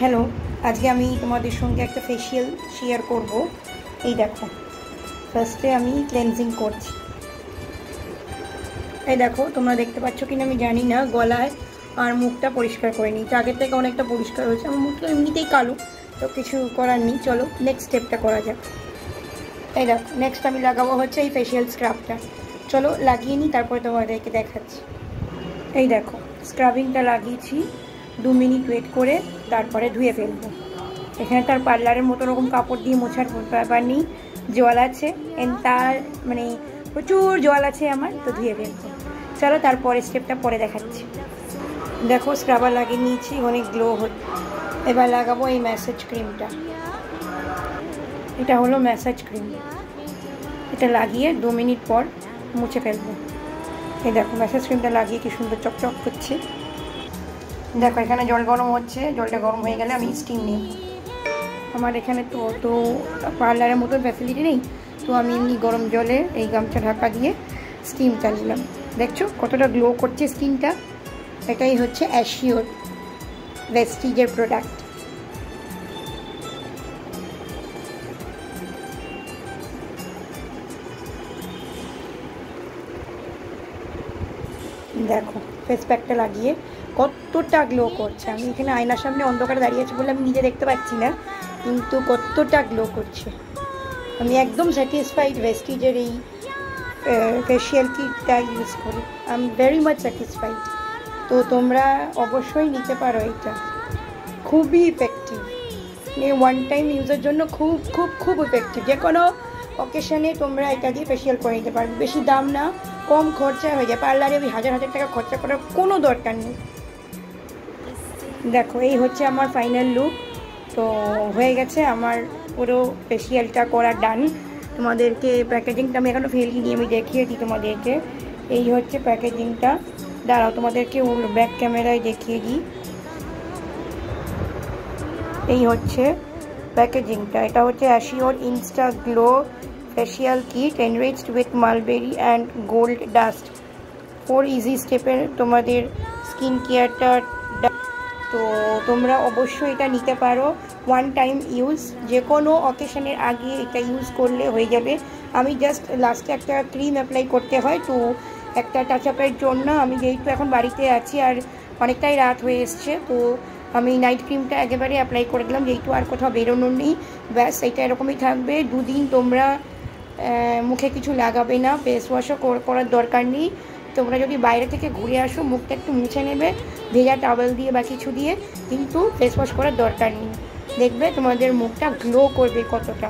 Hello, আজকে আমি তোমাদের সঙ্গে একটা ফেসিয়াল শেয়ার করব। এই দেখো ফার্স্টে আমি ক্লেনজিং করছি। এই দেখো, তোমরা দেখতে পাচ্ছ কিনা আমি জানি না, গলায় আর মুখটা পরিষ্কার করে নিই আগের থেকে অনেকটা পরিষ্কার হয়েছে, আমার মুখটা এমনিতেই কালো, তো কিছু করার নেই। চলো নেক্সট স্টেপটা করা যাক। এই দেখো নেক্সট আমি লাগাবো হচ্ছে এই ফেসিয়াল স্ক্রাবটা চলো, লাগিয়ে নিই, তারপরে তোমাদেরকে দেখাচ্ছি। এই দেখো স্ক্রাবিংটা লাগিয়েছি। দু মিনিট ওয়েট করে তারপরে ধুয়ে ফেলব। এখানে তার পার্লারের মতো রকম কাপড় দিয়ে মোছার ব্যাপার নেই। জল আছে। এন তার মানে প্রচুর জল আছে আমার, তো ধুয়ে ফেলব। চলো তারপরে স্টেপটা পরে দেখাচ্ছি। দেখো স্ক্রাবার লাগিয়ে নিয়েছি অনেক গ্লো হচ্ছে এবার লাগাবো এই ম্যাসেজ ক্রিমটা এটা হলো ম্যাসাজ ক্রিম এটা লাগিয়ে দু মিনিট পর মুছে ফেলব। এই দেখো ম্যাসাজ ক্রিমটা লাগিয়ে কি সুন্দর চকচক করছে। দেখো, এখানে জল গরম হচ্ছে। জলটা গরম হয়ে গেলে আমি স্টিম নিই। আমার এখানে তো তো পার্লারের মতো ফ্যাসিলিটি নেই। তো আমি এমনি গরম জলে এই গামছা ঢাকা দিয়ে স্টিম চালিলাম দেখছ, কতটা গ্লো করছে স্কিনটা এটাই হচ্ছে অ্যাশিওর ভেস্টিজের প্রোডাক্ট দেখো ফেস প্যাকটা লাগিয়ে কতটা গ্লো করছে। আমি এখানে আয়নার সামনে অন্ধকারে দাঁড়িয়ে আছি বলে আমি নিজে দেখতে পাচ্ছি না, কিন্তু কতটা গ্লো করছে। আমি একদম স্যাটিসফাইড ভেস্টিজের এই ফেসিয়াল কিটটা ইউজ করি। I am very much satisfied তো তোমরা অবশ্যই নিতে পারো এটা। খুবই ইফেক্টিভ ওয়ান টাইম ইউজের জন্য খুব খুব খুব ইফেক্টিভ যে কোনো অকেশনে তোমরা এটা দিয়ে ফেসিয়াল করে নিতে পারবে। বেশি দাম না, কম খরচা হয়ে যায়। পার্লারে ওই হাজার হাজার টাকা খরচা করার কোনো দরকার নেই। দেখো, এই হচ্ছে আমার ফাইনাল লুক তো হয়ে গেছে আমার পুরো ফেসিয়ালটা করা ডান তোমাদেরকে প্যাকেজিংটা আমি এখনও ফেলিনি আমি দেখিয়ে দিই তোমাদেরকে। এই হচ্ছে প্যাকেজিংটা দাঁড়াও, তোমাদেরকে ব্যাক ক্যামেরায় দেখিয়ে দিই। এই হচ্ছে প্যাকেজিংটা এটা হচ্ছে Assure Insta Glow facial kit enriched with mulberry and gold dust four easy স্টেপের তোমাদের স্কিন কেয়ারটা তো তোমরা অবশ্যই এটা নিতে পারো। ওয়ান টাইম ইউজ যে কোনো অকেশনের আগে এটা ইউজ করলে হয়ে যাবে। আমি জাস্ট লাস্টে একটা ক্রিম অ্যাপ্লাই করতে হয় তো একটা টাচ আপের জন্য। আমি যেহেতু এখন বাড়িতে আছি আর অনেকটাই রাত হয়ে এসছে, তো আমি নাইট ক্রিমটা একেবারে অ্যাপ্লাই করে দিলাম, যেহেতু আর কোথাও বেরোনোর নেই, ব্যাস এটা এরকমই থাকবে। দুদিন তোমরা মুখে কিছু লাগাবে না ফেস ওয়াশও করার দরকার নেই। তোমরা যদি বাইরে থেকে ঘুরে আসো, মুখটা একটু মুছে নেবে, ভেজা টাওয়েল দিয়ে বা কিছু দিয়ে, কিন্তু ফেস ওয়াশ করার দরকার নেই। দেখবে তোমাদের মুখটা গ্লো করবে কতটা।